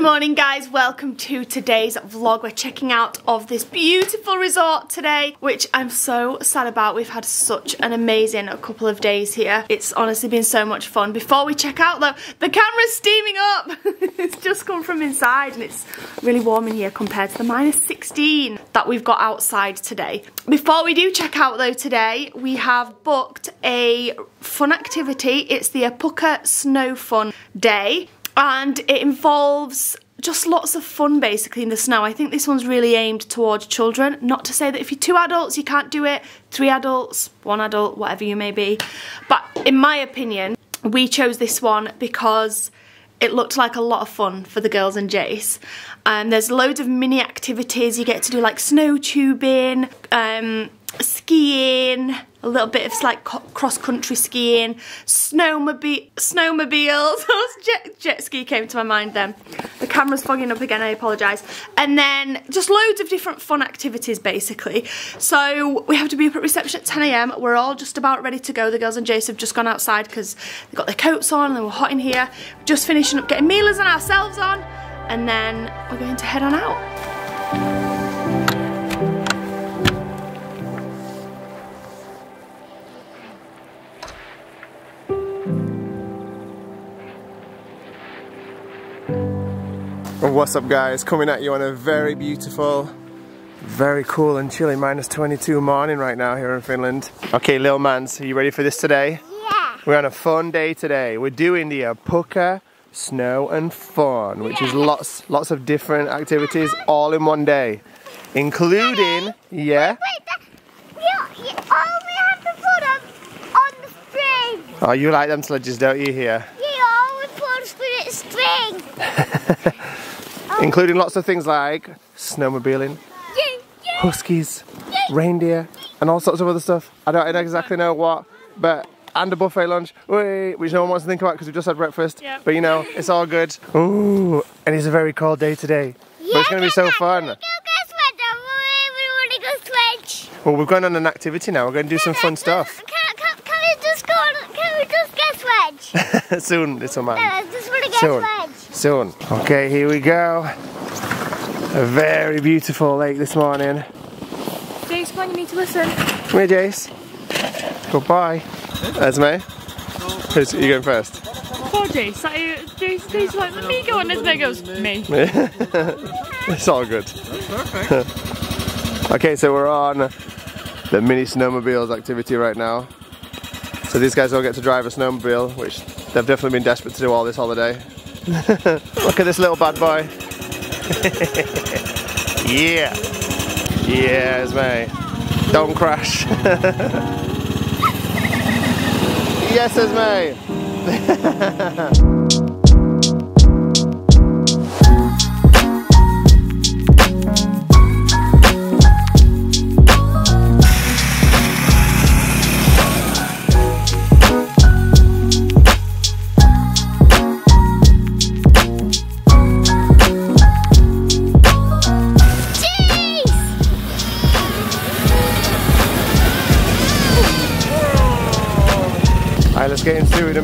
Good morning guys, welcome to today's vlog. We're checking out of this beautiful resort today, which I'm so sad about. We've had such an amazing couple of days here. It's honestly been so much fun. Before we check out though, the camera's steaming up. it's just come from inside and it's really warm in here compared to the minus 16 that we've got outside today. Before we do check out though today, we have booked a fun activity. It's the Apukka Snow Fun Day and it involves just lots of fun basically in the snow. I think this one's really aimed towards children. Not to say that if you're two adults you can't do it, three adults, one adult, whatever you may be. But in my opinion, we chose this one because it looked like a lot of fun for the girls and Jace. Um, there's loads of mini activities. You get to do like snow tubing, um, skiing, a little bit of like cross-country skiing, snowmobile, snowmobiles, jet, jet ski came to my mind then. The camera's fogging up again, I apologise. And then just loads of different fun activities basically. So we have to be up at reception at 10am, we're all just about ready to go. The girls and Jace have just gone outside because they've got their coats on and they were hot in here. Just finishing up getting Mila's and ourselves on and then we're going to head on out. What's up guys, coming at you on a very beautiful, very cool and chilly minus 22 morning right now here in Finland. Okay little mans, are you ready for this today? Yeah. We're on a fun day today. We're doing the uh, Apukka Snow and Fun, which is lots lots of different activities all in one day. Including, yeah? Wait, that, you, you only have to put them on the. Oh, you like them sledges, don't you, here? You always put a including lots of things like snowmobiling, huskies, reindeer, and all sorts of other stuff. I don't, exactly know what, but and a buffet lunch, which no one wants to think about because we just had breakfast. Yep. But you know, it's all good. Ooh, and it's a very cold day today. But it's going to be so fun. Well, we're going on an activity now. We're going to do some fun stuff. Can, can, can we just go? Can we just get wedge? Soon, little man. Yeah, I just want to get Soon. Soon. Okay, here we go. A very beautiful lake this morning. Jace, come on, you need to listen. Come here, Jace. Goodbye. Esme. Who's you going first? Poor Jace. Jace, Jace like, let me go, and Esme goes, me. it's all good. Perfect. okay, so we're on the mini snowmobiles activity right now. So these guys all get to drive a snowmobile, which they've definitely been desperate to do all this holiday. Look at this little bad boy. yeah. Yeah, Esme. Don't crash. yes, Esme.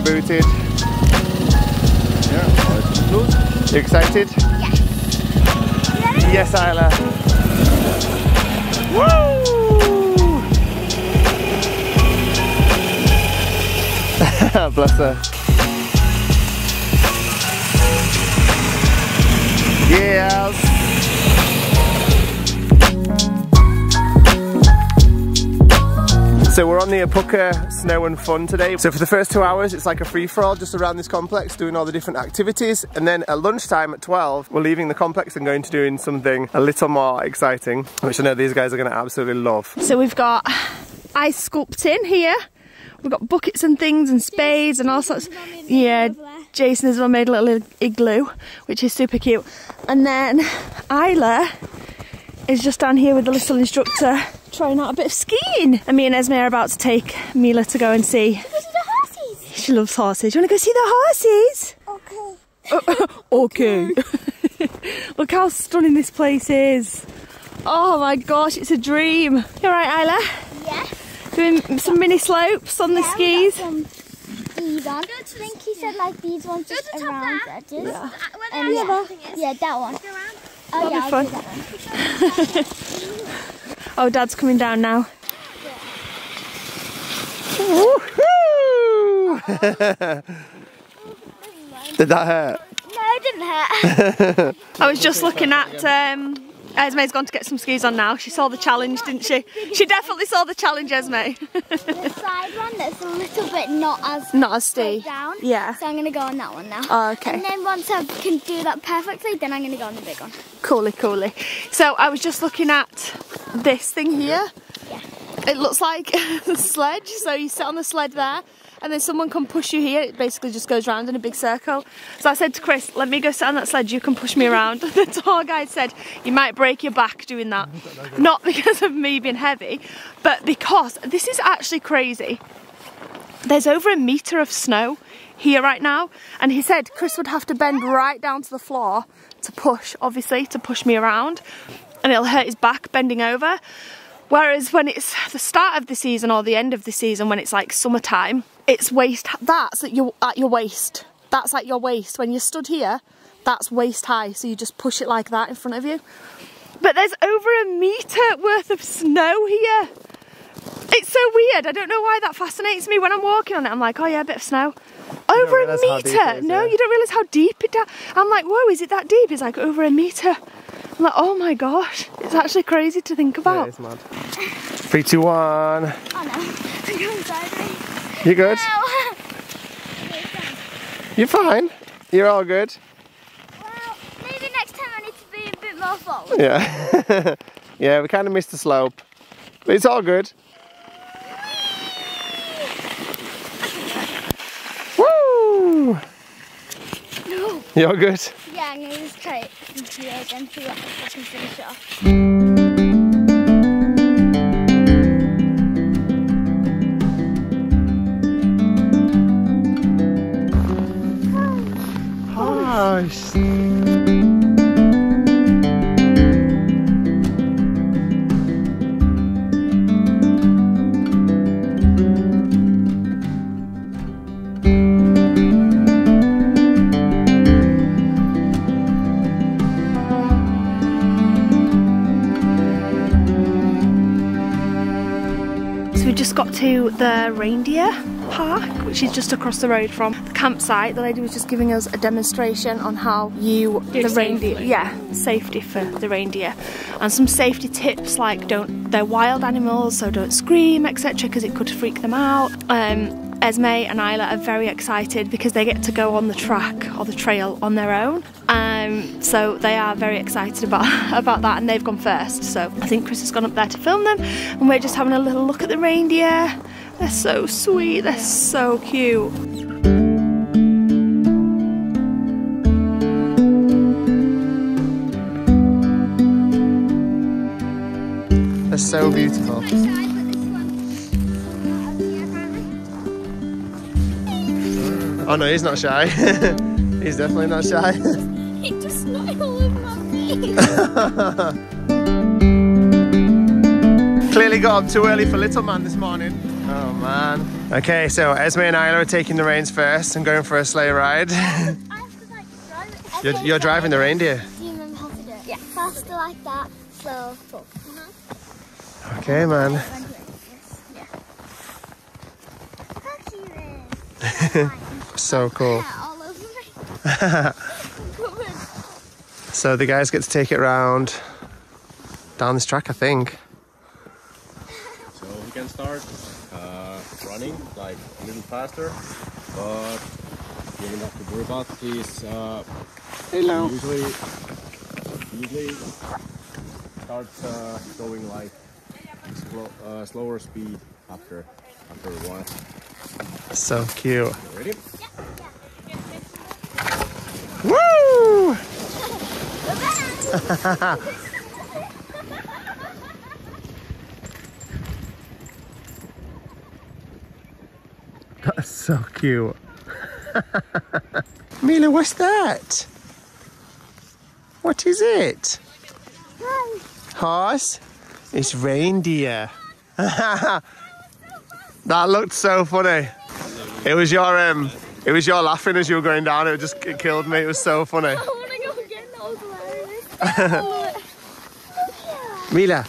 Booted. Yeah. You excited? Yes. Yes, Isla. Woo! Bless her. Yes. So we're on the Apukka Snow and Fun today. So for the first two hours, it's like a free-for-all just around this complex, doing all the different activities. And then at lunchtime at 12, we're leaving the complex and going to doing something a little more exciting, which I know these guys are gonna absolutely love. So we've got ice sculpting here. We've got buckets and things and spades and all sorts. Yeah, Jason has made a little igloo, which is super cute. And then Isla is just down here with the little instructor trying out a bit of skiing. And me and Esme are about to take Mila to go and see. Go see the horses. She loves horses. You want to go see the horses? Okay. okay. Look how stunning this place is. Oh my gosh, it's a dream. You alright, Isla? Yeah. Doing some mini slopes on the yeah, skis. Some skis on. Slinky said like these ones just around there. the edges. Where the And actual yeah, yeah, that one. Oh That'll I'll be do. Oh, Dad's coming down now. Woohoo! Did that hurt? No, it didn't hurt. I was just looking at. Um, Esme's gone to get some skis on now. She saw the challenge, didn't she? She definitely saw the challenge, Esme. the side one that's a little bit not as Not as steep. down. Yeah. So I'm gonna go on that one now. Oh, okay. And then once I can do that perfectly, then I'm gonna go on the big one. Coolly, coolly. So I was just looking at this thing here. Yeah. It looks like a sledge. So you sit on the sled there, and then someone can push you here. It basically just goes round in a big circle. So I said to Chris, "Let me go sit on that sledge. You can push me around." The tour guide said, "You might break your back doing that, not because of me being heavy, but because this is actually crazy." There's over a metre of snow here right now, and he said Chris would have to bend right down to the floor to push, obviously, to push me around, and it'll hurt his back bending over. Whereas when it's the start of the season or the end of the season, when it's like summertime, it's waist. That's at your at your waist. That's at your waist. When you're stood here, that's waist high. So you just push it like that in front of you. But there's over a metre worth of snow here. It's so weird. I don't know why that fascinates me. When I'm walking on it, I'm like, oh yeah, a bit of snow. Over a realise how deep metre. it is, no, yeah. you don't realise how deep it down. I'm like, whoa, is it that deep? It's like over a metre. I'm like, oh my gosh. It's actually crazy to think Yeah, about. it's mad. Three, two, one. Oh no, I'm going sideways. You good? Ow. You're fine. You're all good. well, maybe next time I need to be a bit more forward. Yeah. yeah, we kind of missed the slope. But it's all good. Woo! No. You're good. Yeah, I'm gonna just try it again, see what I can finish off. So we just got to the reindeer park, which is just across the road from the campsite. The lady was just giving us a demonstration on how you the reindeer, yeah, safety for the reindeer, and some safety tips like don't they're wild animals, so don't scream, etc., because it could freak them out. Um, Esme and Isla are very excited because they get to go on the track or the trail on their own. Um, so they are very excited about about that, and they've gone first. So I think Chris has gone up there to film them, and we're just having a little look at the reindeer. They're so sweet. They're so cute. They're so beautiful. Oh no, he's not shy. he's definitely not shy. It just snowed all over my face. Clearly got up too early for little man this morning. Oh man. Okay, so Esme and Isla are taking the reins first and going for a sleigh ride. I have to like drive you're, you're driving the reindeer. Do you remember how to do it? Yeah. Faster like that, slow, pull. Okay, man. Yeah. How cute is So cool. Yeah, all over me. So the guys get to take it round down this track, I think. So we can start uh, running like a little faster, but you don't have to worry about these. Uh, Hello. usually, usually start uh, going like slow, uh, slower speed after after a while. So cute. You ready? Woo! so cute. Mila, what's that? What is it? Horse? It's reindeer. that looked so funny. It was your um, It was your laughing as you were going down. It just it killed me. It was so funny. I want to go again. That was hilarious. Mila.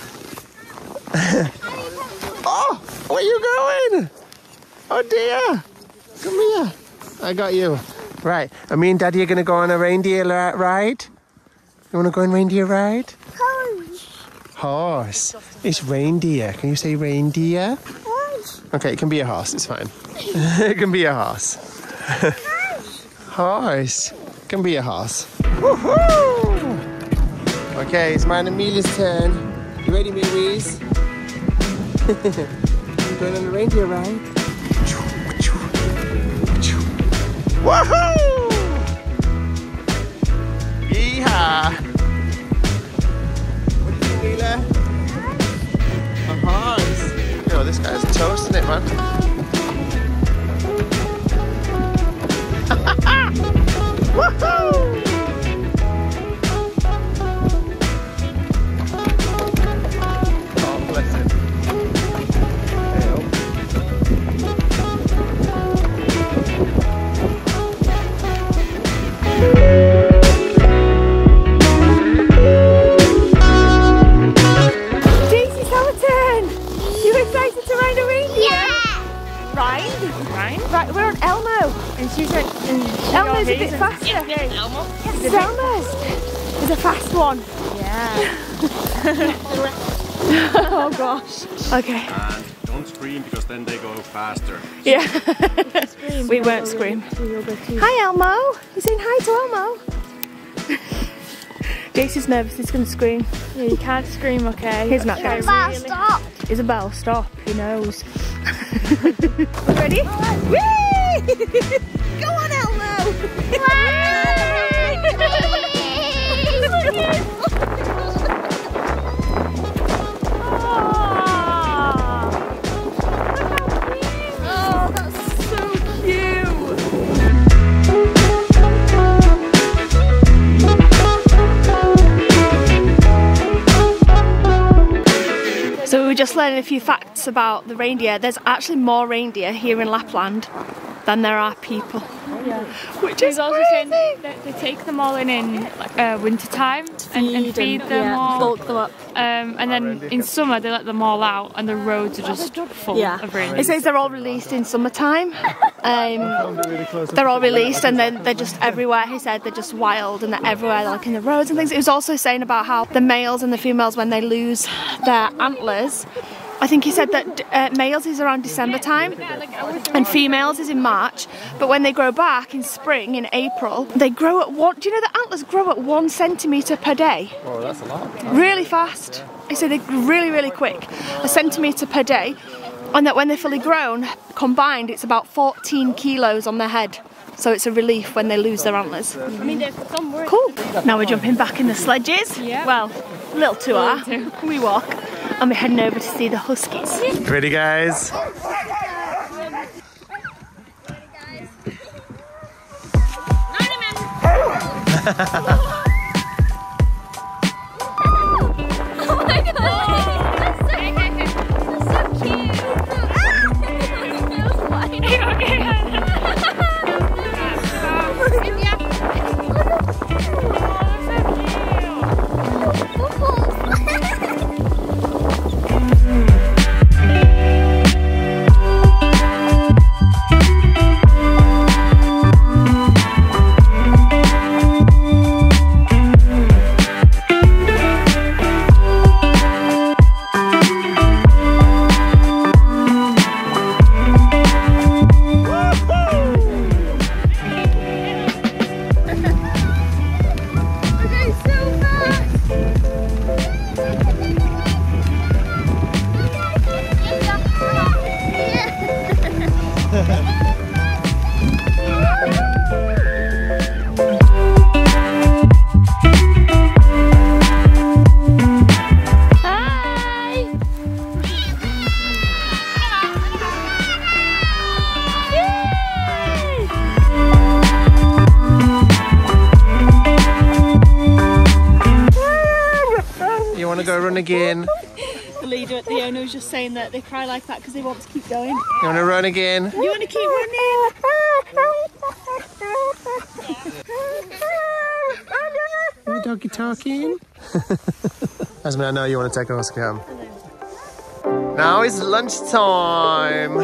oh, where are you going? Oh dear. Come here. I got you. Right. And me and Daddy are going to go on a reindeer ride. You want to go on reindeer ride? Horse. Horse. It's reindeer. Can you say reindeer? Horse. Okay, it can be a horse. It's fine. it can be a horse. horse. Can be a horse. Woohoo! Okay, it's mine and Amelia's turn. You ready, Louise? you going on a reindeer ride? Woohoo! Yeehaw! What do you think, Mila? A horse. Yo, this guy's toasting it, man. Woohoo! A bit faster. Yeah, Elmo. It's Elmo's. It's a fast one. Yeah. Oh gosh. Okay. And don't scream because then they go faster. Yeah. we won't scream. Hi Elmo. You saying hi to Elmo? Daisy's nervous, he's gonna scream. Yeah, you can't scream, okay? He's not Try gonna Wow, really- stop. Isabel, stop. He knows. Ready? Whee! Just learning a few facts about the reindeer. There's actually more reindeer here in Lapland than there are people. Yeah. Which He's is also crazy. saying that they take them all in in like, uh, winter time and, and feed them all. bulk them up. Um, and then in summer they let them all out and the roads are just full Yeah. of rain. It says they're all released in summertime. Um, they're all released and then they're just everywhere. He said they're just wild and they're everywhere, like in the roads and things. It was also saying about how the males and the females, when they lose their antlers, I think he said that uh, males is around December time and females is in March. But when they grow back in spring, in April, they grow at one. Do you know the antlers grow at one centimetre per day? Oh, that's a lot. really fast. I say they're really, really quick, a centimetre per day, and that when they're fully grown, combined, it's about 14 kilos on their head. So it's a relief when they lose their antlers. I mean, they've some. Cool. Now we're jumping back in the sledges. Yeah. Well, a little too hard. We walk, and we're heading over to see the huskies. Ready, guys? Oh again? the leader, at the owner was just saying that they cry like that because they want to keep going. You want to run again? You want to keep running? Are doggy talking? Esme, I know you want to take home. Now it's lunchtime.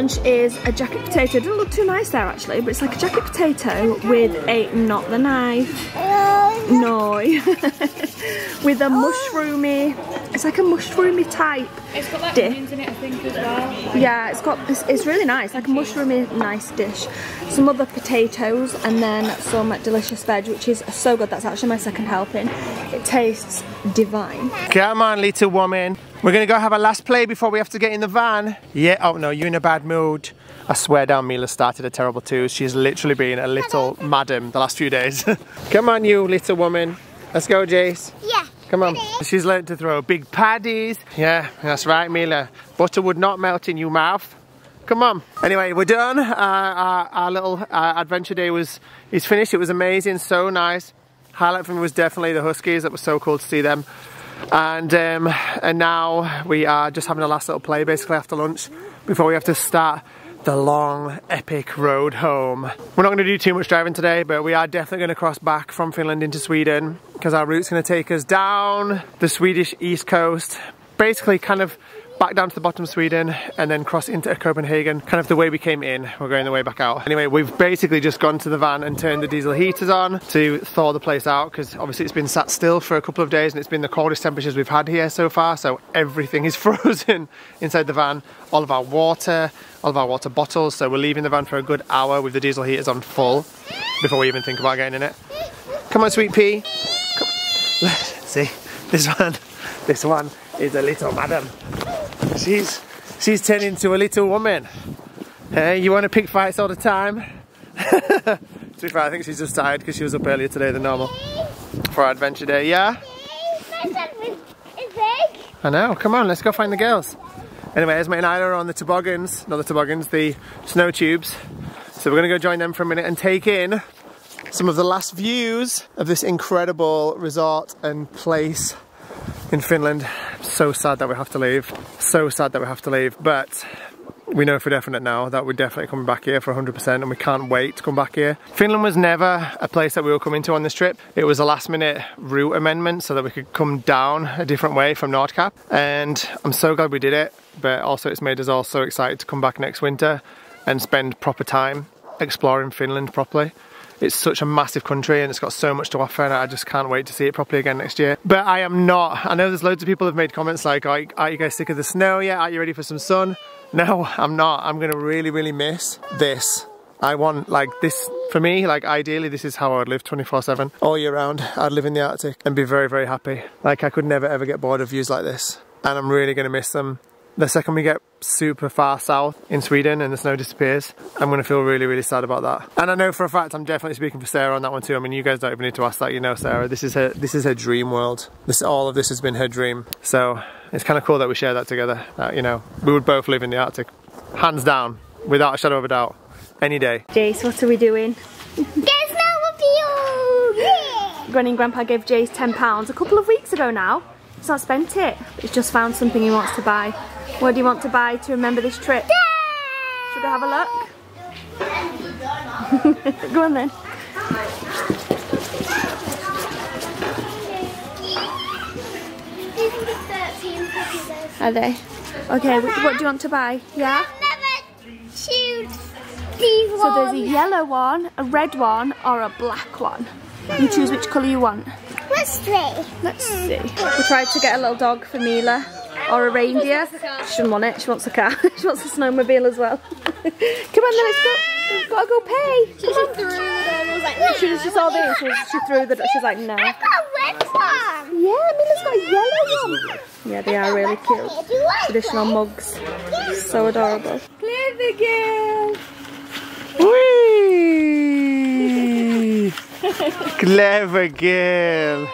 Lunch is a jacket potato. It doesn't look too nice there actually, but it's like a jacket potato with a not the knife. No. with a oh. mushroomy. It's like a mushroomy type. It's got like Dip. onions in it, I think, as well. Yeah, it's got it's, it's really nice, like a mushroomy nice dish. Some other potatoes and then some delicious veg, which is so good. That's actually my second helping. It tastes divine. Come on, little woman. We're gonna go have a last play before we have to get in the van. Yeah, oh no, you're in a bad mood. I swear down Mila started a terrible too. She's literally been a little madam the last few days. Come on, you little woman. Let's go, Jace. Yeah. Come on. She's learned to throw big paddies. Yeah, that's right, Mila. Butter would not melt in your mouth. Come on. Anyway, we're done. Uh, our, our little uh, adventure day was is finished. It was amazing, so nice. Highlight for me was definitely the Huskies. It was so cool to see them. And um, and now we are just having a last little play basically after lunch before we have to start the long epic road home. We're not going to do too much driving today but we are definitely going to cross back from Finland into Sweden because our route's going to take us down the Swedish east coast basically kind of back down to the bottom of Sweden and then cross into Copenhagen kind of the way we came in. We're going the way back out. Anyway we've basically just gone to the van and turned the diesel heaters on to thaw the place out because obviously it's been sat still for a couple of days and it's been the coldest temperatures we've had here so far so everything is frozen inside the van. All of our water all of our water bottles so we're leaving the van for a good hour with the diesel heaters on full before we even think about getting in it. Come on sweet pea. Come. see this one this one is a little madam she's she's turned into a little woman. Hey, you want to pick fights all the time? to be fair, I think she's just tired because she was up earlier today than normal for our adventure day. Yeah? I know. Come on, let's go find the girls. Anyway, Esme and I are on the toboggans, not the toboggans, the snow tubes. So we're going to go join them for a minute and take in some of the last views of this incredible resort and place in Finland. So sad that we have to leave. So sad that we have to leave, but we know for definite now that we're definitely coming back here for 100% and we can't wait to come back here. Finland was never a place that we were coming to on this trip. It was a last minute route amendment so that we could come down a different way from Nordkap and I'm so glad we did it but also it's made us all so excited to come back next winter and spend proper time exploring Finland properly. It's such a massive country and it's got so much to offer and I just can't wait to see it properly again next year. But I am not. I know there's loads of people have made comments like, are you guys sick of the snow yet? Are you ready for some sun? No, I'm not. I'm gonna really, really miss this. I want like this, for me, like ideally this is how I would live 24 7 all year round. I'd live in the Arctic and be very, very happy. Like I could never ever get bored of views like this. And I'm really gonna miss them. The second we get super far south in Sweden and the snow disappears, I'm gonna feel really, really sad about that. And I know for a fact I'm definitely speaking for Sarah on that one too. I mean, you guys don't even need to ask that. You know, Sarah. This is her. This is her dream world. This all of this has been her dream. So it's kind of cool that we share that together. That you know, we would both live in the Arctic, hands down, without a shadow of a doubt, any day. Jace, what are we doing? There's no view. Granny and Grandpa gave Jace £10 a couple of weeks ago now. So I spent it. He's just found something he wants to buy. What do you want to buy to remember this trip? Should we have a look? Go on then. Are the 13 packages. Are they? Okay, wh- what do you want to buy? Yeah? Never choose these So there's a yellow one, a red one, or a black one. You choose which colour you want. Let's see. Let's see. We tried to get a little dog for Mila. Or a reindeer. She doesn't want it, she wants a car. she wants a snowmobile as well. Come on then, let's go. We've got to go pay. She just threw them. I was like, no. She, she saw this, she, she threw the, she's like, no. I've got a red one. Yeah, Mila's got a yellow one. Yeah, they are really cute. Do Traditional mugs. So adorable. Clever girl. Whee! Clever girl.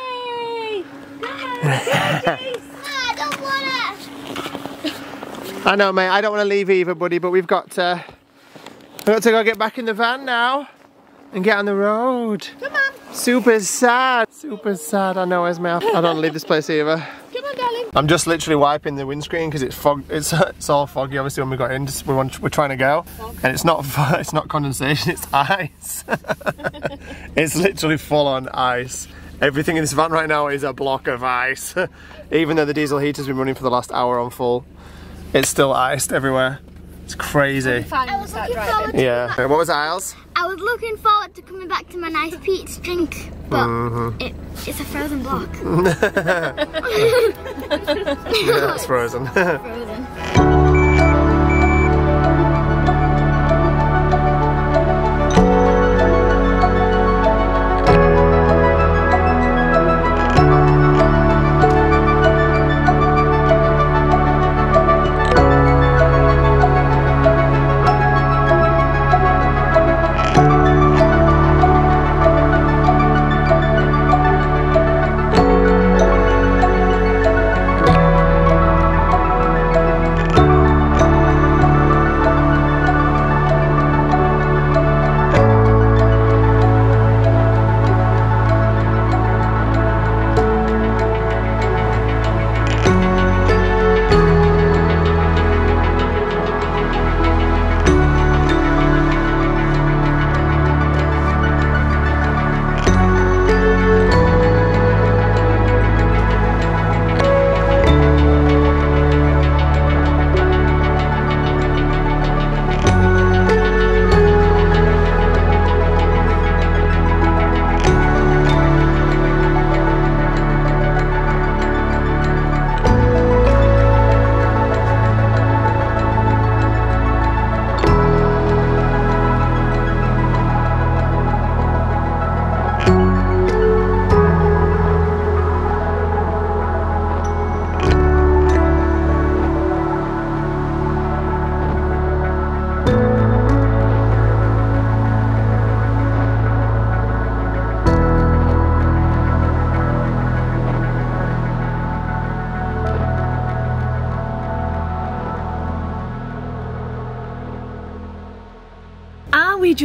I don't want it. I know, mate. I don't want to leave either, buddy, but we've got to, we've got to go get back in the van now and get on the road. Come on. Super sad. Super sad. I know, Esme. I don't want to leave this place either. Come on, darling. I'm just literally wiping the windscreen because it's fog. It's it's all foggy. Obviously, when we got in, just, we want, we're trying to go, and it's not it's not condensation. It's ice. it's literally full on ice. Everything in this van right now is a block of ice. Even though the diesel heater's been running for the last hour on full, it's still iced everywhere. It's crazy. I was looking forward to Yeah. Uh, What was Isles? I was looking forward to coming back to my nice peach drink, but it, it's a frozen block. Yeah, it's frozen. frozen.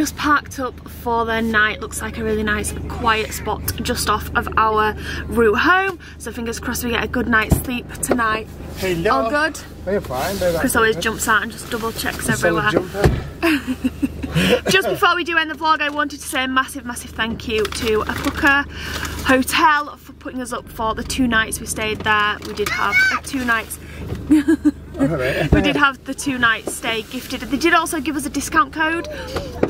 Just parked up for the night. Looks like a really nice quiet spot just off of our route home. So fingers crossed we get a good night's sleep tonight. Hello. All good? Are you fine? They're Chris always jumps out and just double checks everywhere. Just before we do end the vlog, I wanted to say a massive, massive thank you to Apukka Hotel for putting us up for the two nights we stayed there. We did have a two nights we did have the two night stay gifted. They did also give us a discount code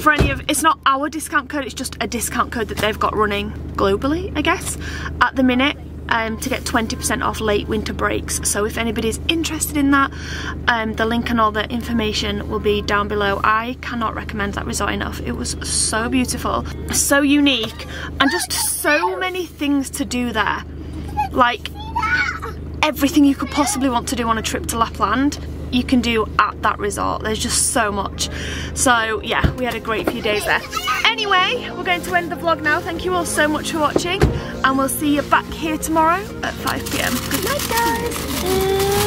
for any of it's not our discount code, it's just a discount code that they've got running globally, I guess, at the minute. Um, to get 20% off late winter breaks. So if anybody's interested in that, um, the link and all the information will be down below. I cannot recommend that resort enough. It was so beautiful, so unique, and just so many things to do there. Like everything you could possibly want to do on a trip to Lapland you can do at that resort. There's just so much. So yeah we had a great few days there. Anyway we're going to end the vlog now. Thank you all so much for watching and we'll see you back here tomorrow at 5pm good night guys